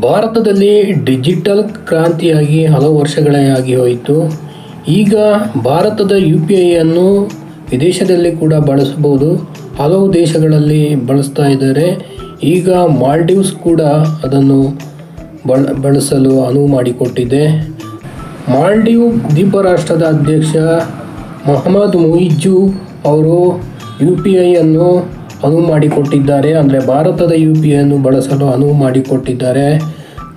ಭಾರತದಲ್ಲಿ ಡಿಜಿಟಲ್ ಕ್ರಾಂತಿಯಾಗಿ ಹಲವು ವರ್ಷಗಳೇ ಆಗಿ ಹೋಯಿತು. ಈಗ ಭಾರತದ ಯು ಪಿ ಐಯನ್ನು ವಿದೇಶದಲ್ಲಿ ಕೂಡ ಬಳಸಬಹುದು. ಹಲವು ದೇಶಗಳಲ್ಲಿ ಬಳಸ್ತಾ ಇದ್ದಾರೆ. ಈಗ ಮಾಲ್ಡೀವ್ಸ್ ಕೂಡ ಅದನ್ನು ಬಳ, ಬಳಸಲು ಅನುವು ಮಾಡಿಕೊಟ್ಟಿದೆ. ಮಾಲ್ಡೀವ್ ದ್ವೀಪ ರಾಷ್ಟ್ರದ ಅಧ್ಯಕ್ಷ ಮೊಹಮ್ಮದ್ ಮುಯಿಜು ಅವರು ಯು ಪಿ ಐಯನ್ನು ಅನುವು ಮಾಡಿಕೊಟ್ಟಿದ್ದಾರೆ. ಅಂದರೆ ಭಾರತದ ಯು ಪಿ ಐಯನ್ನು ಬಳಸಲು ಅನುವು ಮಾಡಿಕೊಟ್ಟಿದ್ದಾರೆ.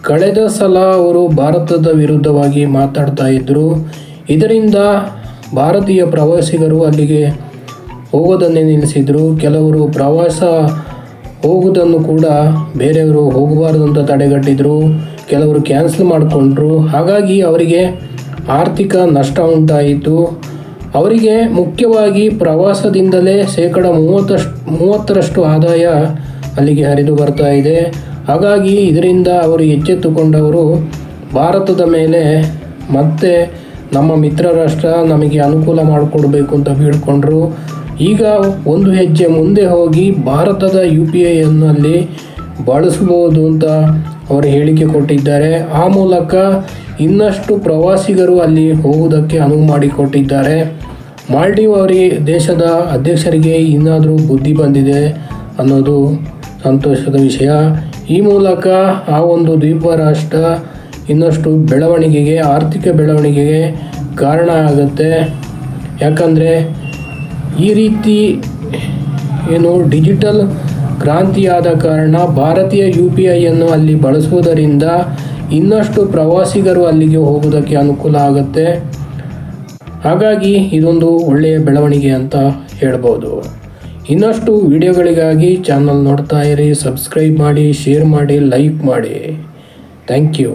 ಕಳೆದ ಸಲ ಅವರು ಭಾರತದ ವಿರುದ್ಧವಾಗಿ ಮಾತಾಡ್ತಾ ಇದ್ದರು ಇದರಿಂದ ಭಾರತೀಯ ಪ್ರವಾಸಿಗರು ಅಲ್ಲಿಗೆ ಹೋಗೋದನ್ನೇ ನಿಲ್ಲಿಸಿದರು. ಕೆಲವರು ಪ್ರವಾಸ ಹೋಗುವುದನ್ನು ಕೂಡ ಬೇರೆಯವರು ಹೋಗಬಾರ್ದು ಅಂತ ತಡೆಗಟ್ಟಿದರು. ಕೆಲವರು ಕ್ಯಾನ್ಸಲ್ ಮಾಡಿಕೊಂಡ್ರು. ಹಾಗಾಗಿ ಅವರಿಗೆ ಆರ್ಥಿಕ ನಷ್ಟ ಉಂಟಾಯಿತು. ಅವರಿಗೆ ಮುಖ್ಯವಾಗಿ ಪ್ರವಾಸದಿಂದಲೇ ಶೇಕಡ ಮೂವತ್ತಷ್ಟು ಮೂವತ್ತರಷ್ಟು ಆದಾಯ ಅಲ್ಲಿಗೆ ಹರಿದು ಬರ್ತಾ ಇದೆ. ಹಾಗಾಗಿ ಇದರಿಂದ ಅವರು ಎಚ್ಚೆತ್ತುಕೊಂಡವರು ಭಾರತದ ಮೇಲೆ ಮತ್ತೆ ನಮ್ಮ ಮಿತ್ರ ರಾಷ್ಟ್ರ ನಮಗೆ ಅನುಕೂಲ ಮಾಡಿಕೊಡ್ಬೇಕು ಅಂತ ಬೀಳ್ಕೊಂಡ್ರು ಈಗ ಒಂದು ಹೆಜ್ಜೆ ಮುಂದೆ ಹೋಗಿ ಭಾರತದ ಯು ಪಿ ಐಯನ್ನು ಅಲ್ಲಿ ಬಳಸ್ಬೋದು ಅಂತ ಅವರು ಹೇಳಿಕೆ ಕೊಟ್ಟಿದ್ದಾರೆ. ಆ ಮೂಲಕ ಇನ್ನಷ್ಟು ಪ್ರವಾಸಿಗರು ಅಲ್ಲಿ ಹೋಗುವುದಕ್ಕೆ ಅನುವು ಮಾಡಿಕೊಟ್ಟಿದ್ದಾರೆ. ಮಾಲ್ಡೀವ್ ಅವರಿಗೆ ದೇಶದ ಅಧ್ಯಕ್ಷರಿಗೆ ಇನ್ನಾದರೂ ಬುದ್ಧಿ ಬಂದಿದೆ ಅನ್ನೋದು ಸಂತೋಷದ ವಿಷಯ. ಈ ಮೂಲಕ ಆ ಒಂದು ದ್ವೀಪ ರಾಷ್ಟ್ರ ಇನ್ನಷ್ಟು ಬೆಳವಣಿಗೆಗೆ, ಆರ್ಥಿಕ ಬೆಳವಣಿಗೆಗೆ ಕಾರಣ ಆಗುತ್ತೆ. ಯಾಕಂದರೆ ಈ ರೀತಿ ಏನು ಡಿಜಿಟಲ್ ಕ್ರಾಂತಿಯಾದ ಕಾರಣ ಭಾರತೀಯ ಯು ಪಿ ಐಯನ್ನು ಅಲ್ಲಿ ಬಳಸುವುದರಿಂದ ಇನ್ನಷ್ಟು ಪ್ರವಾಸಿಗರು ಅಲ್ಲಿಗೆ ಹೋಗುವುದಕ್ಕೆ ಅನುಕೂಲ ಆಗುತ್ತೆ. ಹಾಗಾಗಿ ಇದೊಂದು ಒಳ್ಳೆಯ ಬೆಳವಣಿಗೆ ಅಂತ ಹೇಳ್ಬೋದು. ಇನ್ನಷ್ಟು ವಿಡಿಯೋಗಳಿಗಾಗಿ ಚಾನಲ್ ನೋಡ್ತಾ ಇರಿ, ಸಬ್ಸ್ಕ್ರೈಬ್ ಮಾಡಿ, ಶೇರ್ ಮಾಡಿ, ಲೈಕ್ ಮಾಡಿ. Thank you.